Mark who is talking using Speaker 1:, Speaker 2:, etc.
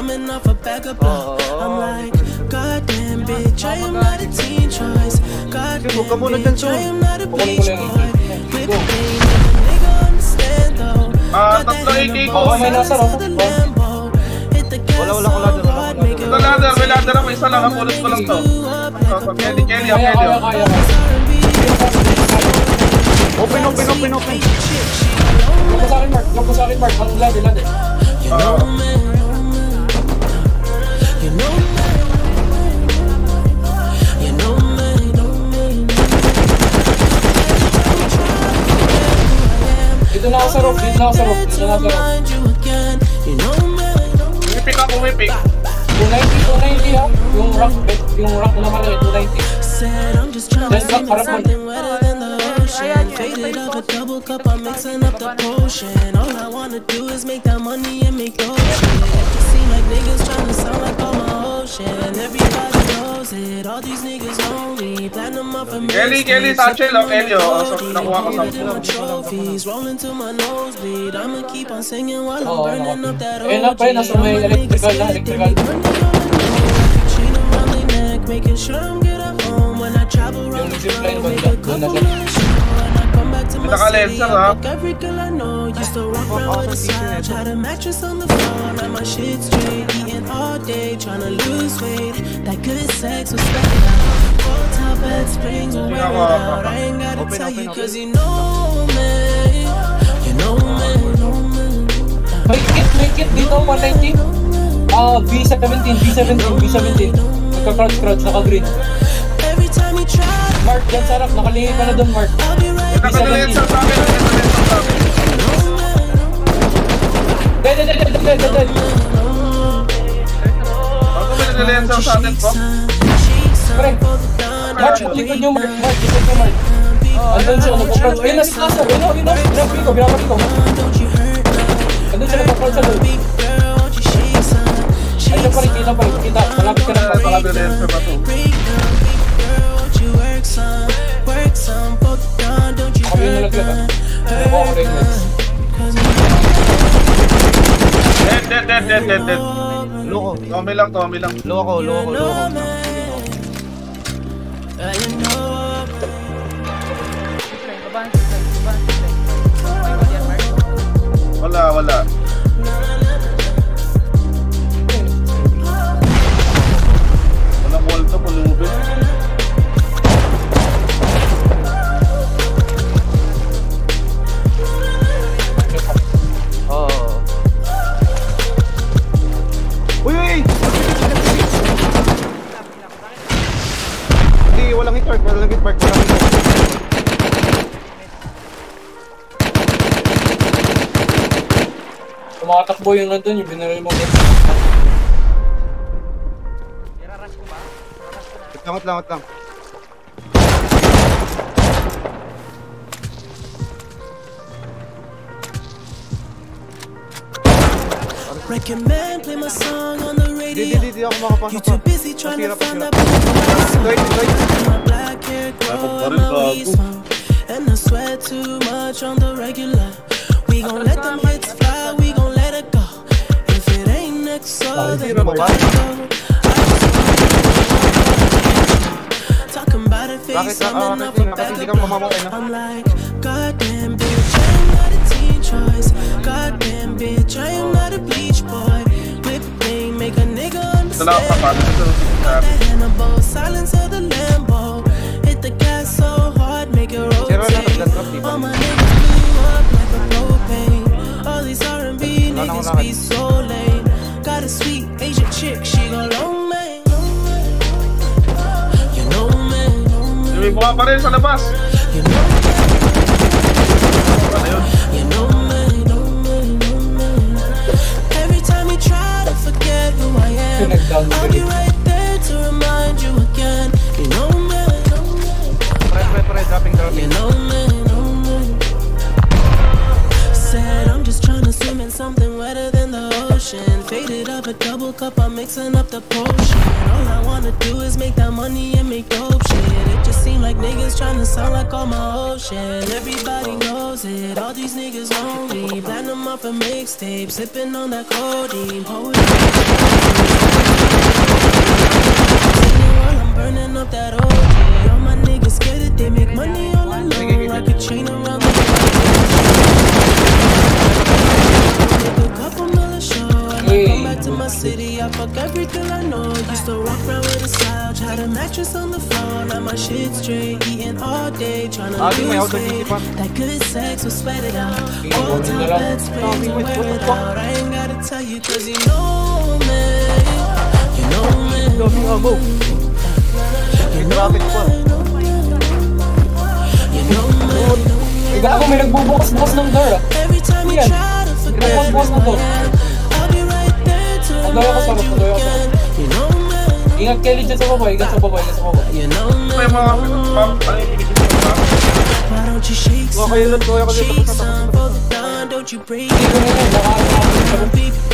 Speaker 1: coming off a back of block. I'm like, goddamn bitch, I am not a teen choice. Goddamn bitch, I am not a beach boy. Whip pain, nigga understand though.
Speaker 2: Ah,
Speaker 1: Got that
Speaker 3: may nasa
Speaker 1: sides of the Lambo. Hit the gas
Speaker 4: Wala, wala,
Speaker 1: so hard,
Speaker 4: wala,
Speaker 1: make it
Speaker 2: Ito ladder, may ladder ako. Isa lang, kapulot ko lang to. Kelly, Kelly, ang Kelly. oh.
Speaker 4: Open, open, open, open.
Speaker 3: Lock ko sa akin, Mark. Lock ko sa akin, Mark. Ladder, ladder.
Speaker 1: You me, know me.
Speaker 2: Umipik ako, umipik.
Speaker 3: 290, 290 ha. Yung rock, yung rock na malaki, 290.
Speaker 1: Said I'm just trying to
Speaker 3: Let's
Speaker 1: see
Speaker 3: go, harap mo.
Speaker 1: something wetter than the ocean. Faded up a double cup, I'm mixing up the potion. All I wanna do is make that money and make those shit. It just seem like niggas trying to sound like all my ocean. Everybody knows it, all these niggas know me. Platinum up for
Speaker 2: Kelly, Kelly, Satchel, oh, Kelly, oh. So, nakuha ko sa
Speaker 1: trophies rolling to my nosebleed. I'ma keep on singing while I'm burning up that
Speaker 3: Ayun na, pre, nasa may electrical na, electrical.
Speaker 1: Chain around making sure I'm good at home when I travel around the
Speaker 3: zipline
Speaker 1: world.
Speaker 3: ba
Speaker 1: a
Speaker 3: na
Speaker 1: couple
Speaker 3: siya?
Speaker 2: Naka-left
Speaker 1: lang
Speaker 2: ha.
Speaker 1: Had a mattress on the floor, my shit straight. Eating all day, trying to lose weight. That good sex was back out. Top head springs were wearing out. I ain't you, know me. You know me.
Speaker 3: Make it, make it dito, 190. Ah, uh, B17, B17, B17. Nagka-crouch, crouch, naka-green. Mark, dyan sa harap, nakalingi ka na doon, Mark.
Speaker 1: Right
Speaker 2: Nakadelenser sa akin, nakadelenser sa akin.
Speaker 3: Dead, dead, dead, dead, dead, dead.
Speaker 2: Ako may nakadelenser sa atin, bro.
Speaker 3: Pre, Mark, likod nyo, Mark. Mark, likod nyo, Mark. Andun siya, nagka-crouch. Ayun na, si Nasa. Ayun na, ayun na. Binabalik ko, binabalik ko. Andun siya, nagka-crouch sa doon. Ayun pa rin, kita pa rin, kita. Malapit ka na, Mark.
Speaker 2: Dead, dead, dead, dead.
Speaker 4: Low ko.
Speaker 2: Tommy lang, Tommy lang.
Speaker 4: Low ako, low ako, low ako.
Speaker 2: Walang
Speaker 4: hit mark, walang hit mark, walang hit mark.
Speaker 3: Tumatakbo yung nandun, yung binaril mo.
Speaker 4: Wait lang, wait lang, wait lang.
Speaker 1: Recommend play my song on the
Speaker 4: Di, di,
Speaker 1: radio.
Speaker 4: di, di ako
Speaker 1: You too busy trying to find
Speaker 4: pasira.
Speaker 1: that
Speaker 4: Wait, wait.
Speaker 1: My black hair grow
Speaker 2: Ako pa
Speaker 1: and
Speaker 2: rin,
Speaker 1: my weed smoke And I sweat too much on the regular. We gon' let them hits fly, we gon' let it go. If it ain't next, so then go
Speaker 4: Bakit, bakit hindi- ka na?
Speaker 1: I'm like, goddamn bitch, I am not a teen choice. Goddamn bitch, I am not a make a nigga
Speaker 2: Ito lang ako
Speaker 1: understand
Speaker 2: kapatid. Ito lang
Speaker 1: Got
Speaker 2: ako.
Speaker 1: the Hannibal, silence of the Lambo. Hit the gas so hard, make it rotate.
Speaker 4: nag-drop, di ba?
Speaker 1: All my niggas blew up like a propane. All these R&B niggas be so lame. Got a sweet Asian chick, she go long man. You know me, know me,
Speaker 2: May buha pa rin sa labas.
Speaker 1: you know me, up, I'm mixing up the potion. All I wanna do is make that money and make dope shit. It just seem like niggas tryna sound like all my old shit. Everybody knows it, all these niggas lonely. them off a mixtape, sipping on that codeine. Poetry. I'm burning up that old shit. All my niggas scared that they make money city, I fuck everything I know. Used to walk around with a slouch, had a mattress on the floor. Now my shit straight, eating all day, trying to
Speaker 4: may
Speaker 1: lose weight. That good sex will sweat it out.
Speaker 3: Go
Speaker 1: time bed sprays and wear it out. I ain't gotta tell you, cause you know me. You know me.
Speaker 4: Loading oh, move. May traffic pa.
Speaker 1: You know me.
Speaker 3: Gago, may nagbubukas-bukas ng door ah.
Speaker 1: Every time you try to forget
Speaker 3: Dalawa ko sa
Speaker 1: baba,
Speaker 3: dalawa ko sa
Speaker 1: baba.
Speaker 3: Ingat kayo dyan sa baba, ingat sa baba, ingat sa baba.
Speaker 2: May mga pang panginigisip ko ba?
Speaker 4: Okay, lang, dalawa
Speaker 1: ko
Speaker 4: dito.
Speaker 3: Hindi.